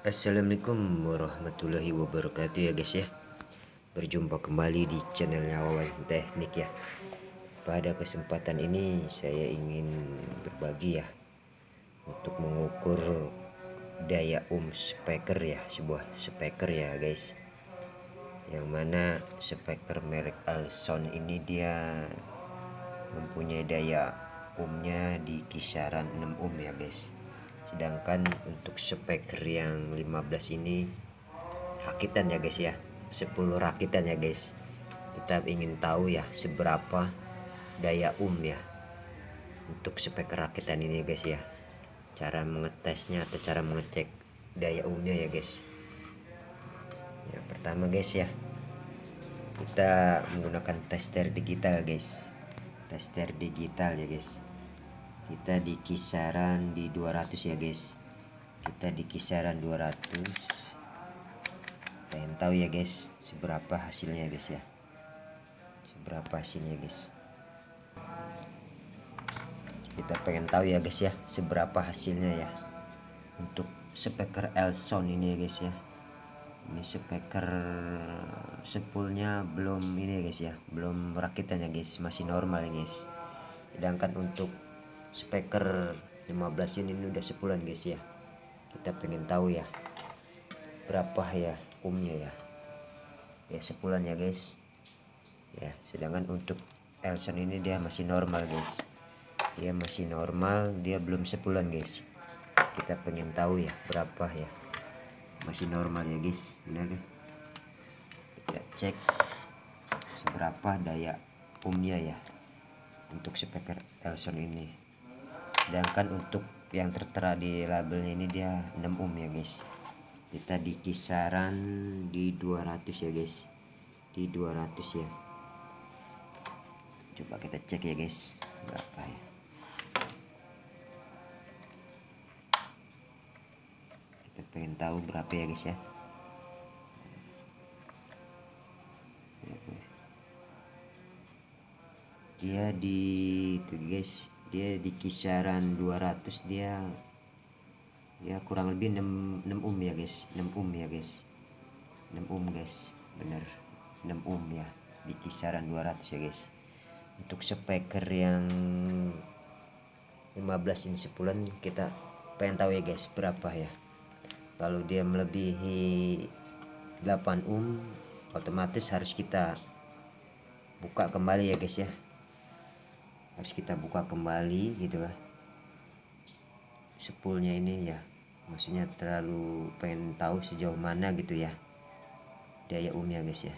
Assalamualaikum warahmatullahi wabarakatuh ya guys ya. Berjumpa kembali di channelnya Wawan Teknik ya. Pada kesempatan ini saya ingin berbagi ya Untuk mengukur daya um speaker ya Sebuah speaker ya guys. Yang mana speaker merek Alson ini dia Mempunyai daya umnya di kisaran 6 ohm ya guys sedangkan untuk speaker yang 15 ini rakitan ya guys ya. 10 rakitan ya guys. Kita ingin tahu ya seberapa daya um ya untuk speaker rakitan ini guys ya. Cara mengetesnya atau cara mengecek daya umnya ya guys. Ya pertama guys ya. Kita menggunakan tester digital guys. Tester digital ya guys kita di kisaran di 200 ya guys. Kita di kisaran 200 pengen tahu ya guys seberapa hasilnya guys ya. Seberapa hasilnya guys. Kita pengen tahu ya guys ya seberapa hasilnya ya untuk speaker Elson ini ya guys ya. Ini speaker sepulnya belum ini ya guys ya. Belum rakitan ya guys. Masih normal ya guys. Sedangkan untuk speaker 15 ini, ini udah sebulan guys ya. Kita pengen tahu ya berapa ya umnya ya. Ya sebulan ya guys. Ya sedangkan untuk Elson ini dia masih normal guys. Dia masih normal dia belum sebulan guys. Kita pengen tahu ya berapa ya. Masih normal ya guys. Benar kan? Kita cek seberapa daya umnya ya untuk speaker Elson ini sedangkan untuk yang tertera di labelnya ini dia 6 ohm ya guys. Kita di kisaran di 200 ya guys. Di 200 ya. Coba kita cek ya guys. Berapa ya? Kita pengen tahu berapa ya guys ya. Dia di itu guys dia di kisaran 200 dia ya kurang lebih 6, 6 um ya guys. 6 um ya guys. 6 um guys. Bener. 6 um ya di kisaran 200 ya guys. Untuk speaker yang 15 ini sebulan kita pengen tahu ya guys berapa ya. Kalau dia melebihi 8 um otomatis harus kita buka kembali ya guys ya harus kita buka kembali gitu kan. Sepulnya ini ya maksudnya terlalu pengen tahu sejauh mana gitu ya daya umnya guys ya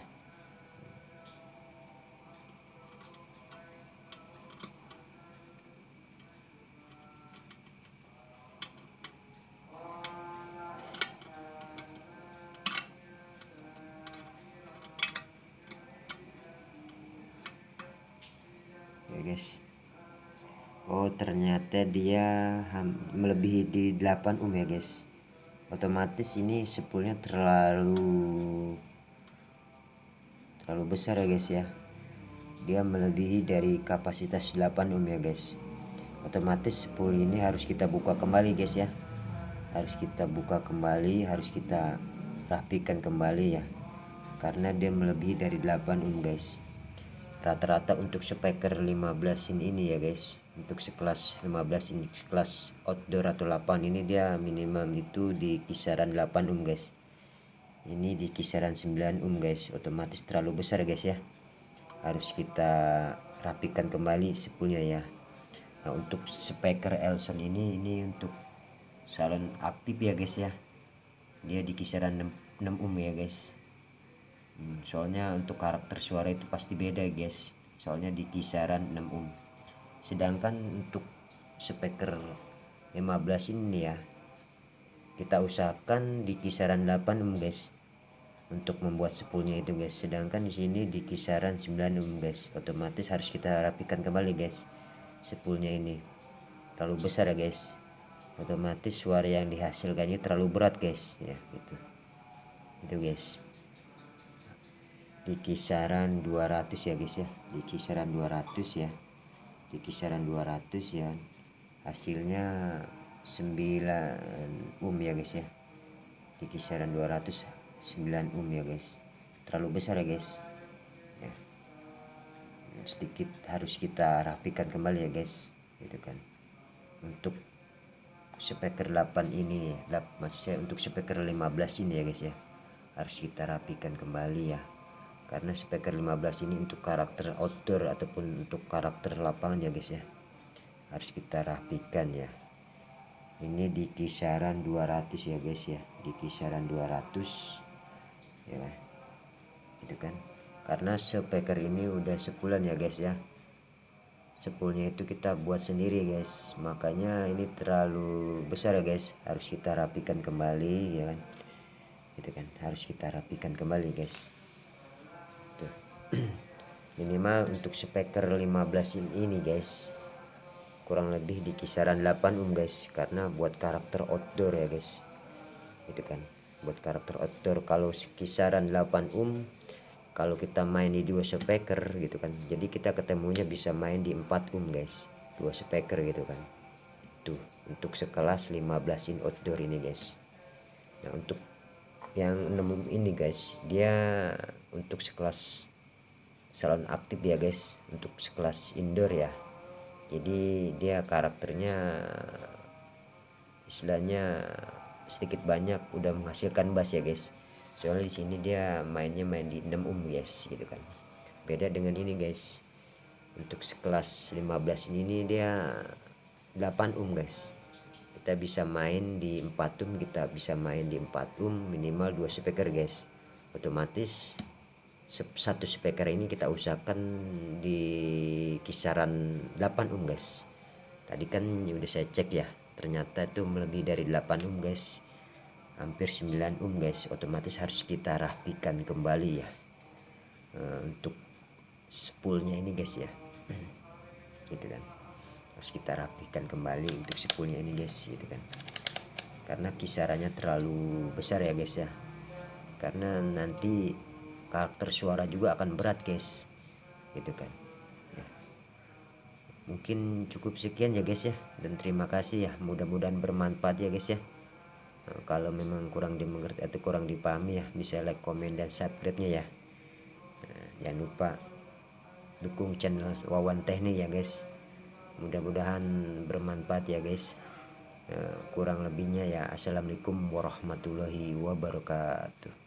ya guys. Oh ternyata dia melebihi di 8 um ya guys. Otomatis ini sepulnya terlalu terlalu besar ya guys ya. Dia melebihi dari kapasitas 8 um ya guys. Otomatis sepul ini harus kita buka kembali guys ya. Harus kita buka kembali harus kita rapikan kembali ya. Karena dia melebihi dari 8 um guys rata-rata untuk speaker 15 ini ya guys. Untuk sekelas 15 ini kelas outdoor atau 8 ini dia minimum itu di kisaran 8 um guys. Ini di kisaran 9 um guys. Otomatis terlalu besar guys ya. Harus kita rapikan kembali sepulnya ya. Nah untuk speaker Elson ini ini untuk salon aktif ya guys ya. Dia di kisaran 6, 6 um ya guys soalnya untuk karakter suara itu pasti beda guys. Soalnya di kisaran 6 um. Sedangkan untuk speaker 15 ini ya kita usahakan di kisaran 8 um guys. Untuk membuat sepulnya itu guys. Sedangkan di sini di kisaran 9 um guys. Otomatis harus kita rapikan kembali guys sepulnya ini. Terlalu besar ya guys. Otomatis suara yang dihasilkannya terlalu berat guys. Ya gitu. Itu guys di kisaran 200 ya guys ya. Di kisaran 200 ya. Di kisaran 200 ya. Hasilnya 9 um ya guys ya. Di kisaran 209 ohm ya guys. Terlalu besar ya guys. Ya. Sedikit harus kita rapikan kembali ya guys. Gitu kan. Untuk speaker 8 ini maksud saya untuk speaker 15 ini ya guys ya. Harus kita rapikan kembali ya karena speaker 15 ini untuk karakter outdoor ataupun untuk karakter lapangan ya guys ya. Harus kita rapikan ya. Ini di kisaran 200 ya guys ya. Di kisaran 200 ya. Itu kan? Karena speaker ini udah sebulan ya guys ya. Sepulnya itu kita buat sendiri guys. Makanya ini terlalu besar ya guys. Harus kita rapikan kembali ya kan? Gitu kan? Harus kita rapikan kembali guys. minimal untuk speaker 15 ini guys. Kurang lebih di kisaran 8 um guys. Karena buat karakter outdoor ya guys. Itu kan. Buat karakter outdoor kalau kisaran 8 um kalau kita main di dua speaker gitu kan. Jadi kita ketemunya bisa main di 4 um guys. Dua speaker gitu kan. Tuh untuk sekelas 15 in outdoor ini guys. Nah untuk yang 6 um ini guys dia untuk sekelas salon aktif ya guys untuk sekelas indoor ya. Jadi dia karakternya istilahnya sedikit banyak udah menghasilkan bass ya guys. Soalnya di sini dia mainnya main di 6 um guys gitu kan. Beda dengan ini guys. Untuk sekelas 15 ini dia 8 um guys. Kita bisa main di 4 um kita bisa main di 4 um minimal 2 speaker guys. Otomatis satu speaker ini kita usahakan di kisaran 8 um guys. Tadi kan udah saya cek ya ternyata itu lebih dari 8 um guys. Hampir 9 um guys. Otomatis harus kita rapikan kembali ya. Uh, untuk spoolnya ini guys ya. Gitu kan. Harus kita rapikan kembali untuk spoolnya ini guys gitu kan. Karena kisarannya terlalu besar ya guys ya. Karena nanti karakter suara juga akan berat guys gitu kan ya. mungkin cukup sekian ya guys ya dan terima kasih ya mudah-mudahan bermanfaat ya guys ya Nah, kalau memang kurang dimengerti atau kurang dipahami ya bisa like, komen dan subscribe-nya ya. Nah, jangan lupa dukung channel Wawan Teknik ya guys. Mudah-mudahan bermanfaat ya guys. Nah, kurang lebihnya ya assalamualaikum warahmatullahi wabarakatuh.